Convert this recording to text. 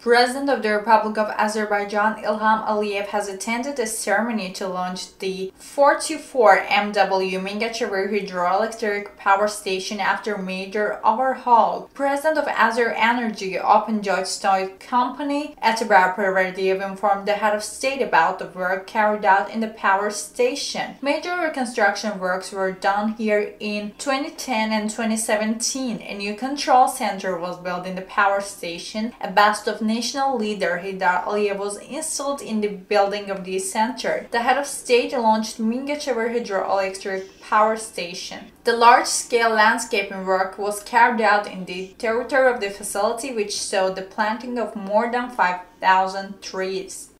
President of the Republic of Azerbaijan Ilham Aliyev has attended a ceremony to launch the 424 MW Mingachevir hydroelectric power station after major overhaul. President of Azer Energy Open Joint Stock Company Etibar Pirverdiyev informed the head of state about the work carried out in the power station. Major reconstruction works were done here in 2010 and 2017. A new control center was built in the power station, a bust of national leader Heydar Aliyev was installed in the building of the center. The head of state launched Mingachevir hydroelectric power station. The large-scale landscaping work was carried out in the territory of the facility which saw the planting of more than 5,000 trees.